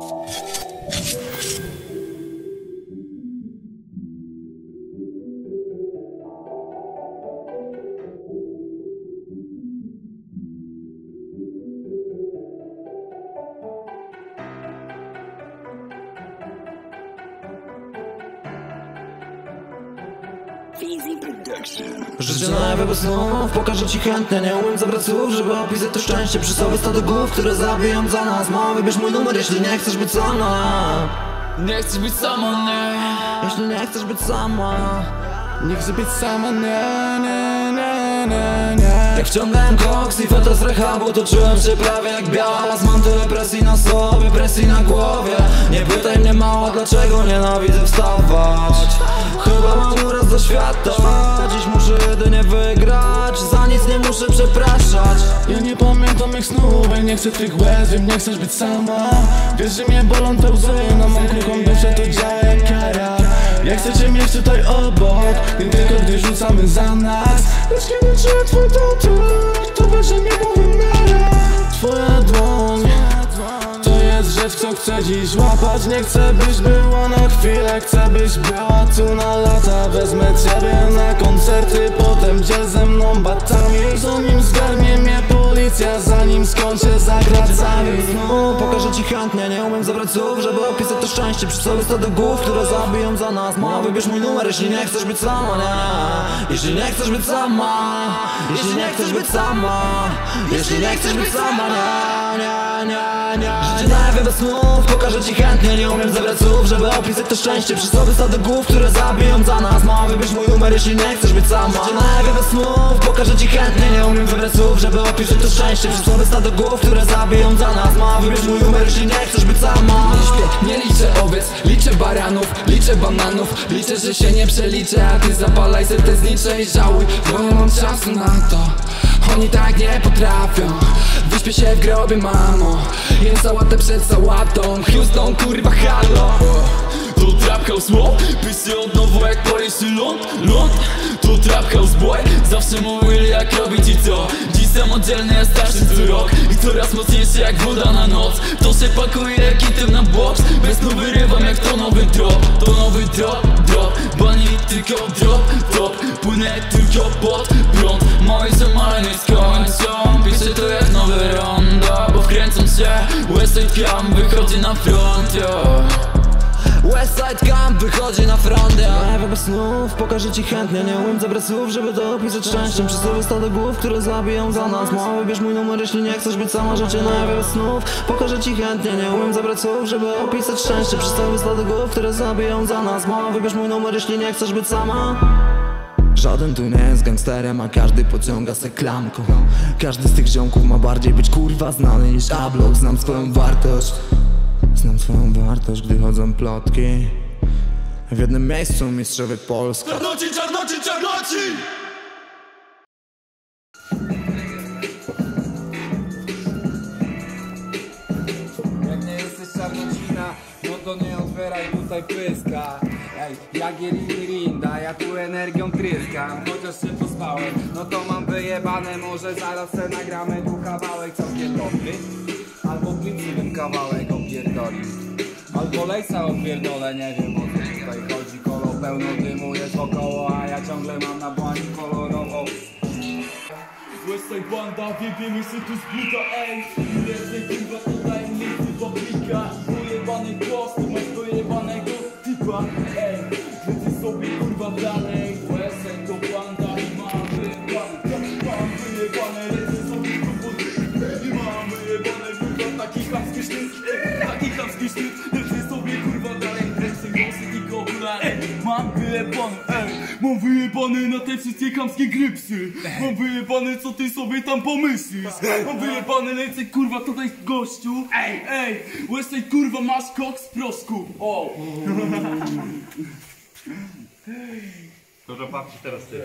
Thank you. Życie na bez snów, pokażę ci chętnie Nie umiem zabrać słów, żeby opisać to szczęście. Przy sobie stado głów, które zabiją za nas. Ma wybierz mój numer, jeśli nie chcesz być sama. Nie chcesz być sama, nie. Jeśli nie chcesz być sama. Nie chcę być sama, nie, nie, nie, nie, nie. Jak wciągałem koks i fotel z rehabu To czułem się prawie jak białas. Mam tyle presji na sobie, presji na głowie. Nie pytaj mnie mała, dlaczego nienawidzę wstawać Chyba mam uraz do świata. Dziś muszę jedynie wygrać. Za nic nie muszę przepraszać. Ja nie pamiętam jak snów, ja nie chcę tych łez Wiem, nie chcesz być sama. Wiesz, że mnie bolą te łzy Na mą kruchą duszę to działa jak kara Ja chcę cię mieć tutaj obok Nie tylko gdy rzucamy za nas. Lecz kiedy czuję twój dotyk dziś łapać Nie chcę byś była na chwilę. Chcę byś była tu na lata. Wezmę ciebie na koncerty Potem dziel ze mną batami Zanim zgarnie mnie policja Zanim skończę za gracami. No, pokażę ci chętnie, nie umiem zabrać słów Żeby opisać to szczęście. Przy sobie sto do głów Które zabiją za nas. Ma wybierz mój numer, jeśli nie chcesz być sama, nie Jeśli nie chcesz być sama Jeśli nie chcesz być sama Jeśli nie chcesz być sama, nie, nie, nie, nie. Życie na bez snów, pokażę ci chętnie Nie umiem zabrać słów, żeby opisać to szczęście. Przy sobie do głów, które zabiją za nas. Ma wybierz mój numer, jeśli nie chcesz być sama Życie na bez snów, pokażę ci chętnie Nie umiem zabrać słów, żeby opisać to szczęście. Przy sobie do głów, które zabiją za nas. Ma wybierz mój numer, jeśli nie chcesz być sama Nie śpię, nie liczę owiec, liczę baranów Liczę bananów, liczę, że się nie przeliczę A ty zapalaj se te znicze i żałuj Bo nie mam czasu na to Oni tak nie potrafią. Wyśpię się w grobie, mamo. Jem sałatę przed sałatą. Houston, kurwa, halo. To Trap House Wow Pisy od nowo jak i Lond, Lond To Trap House Boy. Zawsze mówili jak robić i co. Dziś samodzielny, ja starszy co rok. I coraz mocniejszy jak woda na noc. To się pakuje jak item na box Bez snu wyrywam jak to nowy drop. To nowy drop, drop. Bani tylko drop, drop. Płynę tylko pod prąd. Moje ale Cam wychodzi na front, yo. Westside Camp wychodzi na front ja Nie bez snów, pokażę ci chętnie. Nie umiem zabrać słów, żeby to opisać szczęściem. Przy sobie stado głów, które zabiją za nas. Mały bierz mój numer, jeśli nie chcesz być sama Życie na bez snów, pokażę ci chętnie. Nie umiem zabrać słów, żeby opisać szczęście. Przy sobie stado głów, które zabiją za nas. Mały wybierz mój numer, jeśli nie chcesz być sama Żaden tu nie jest gangsterem, a każdy pociąga se klamką. Każdy z tych ziomków ma bardziej być kurwa znany niż Ablok Znam swoją wartość Znam swoją wartość, gdy chodzą plotki. W jednym miejscu mistrzowie Polski. Czarnoci, czarnoci, czarnoci! Jak nie jesteś czarnocina, no to nie otwieraj tutaj pyska. Ej, ja wyjebane Może zaraz se nagramy tu kawałek całkiem dobry. Albo bym kawałek opierdolił Albo lejsa opierdolę, nie wiem o co tutaj chodzi. Kolo pełno dymu jest wokoło, a ja ciągle mam na błani kolorową Westside banda, wiebiemy się tu z buta, ej Lecę kurwa tutaj listy paprika Pojebany głos, tu masz dojebanego typa, ej. Lecę sobie kurwa dalej Mam wyjebane na te wszystkie chamskie grypsy. Mam wyjebane co ty sobie tam pomyślisz? Mam wyjebane lecę kurwa tutaj gościu. Ej, ej Westside kurwa masz koks w proszku O. Dużo patrz teraz ty.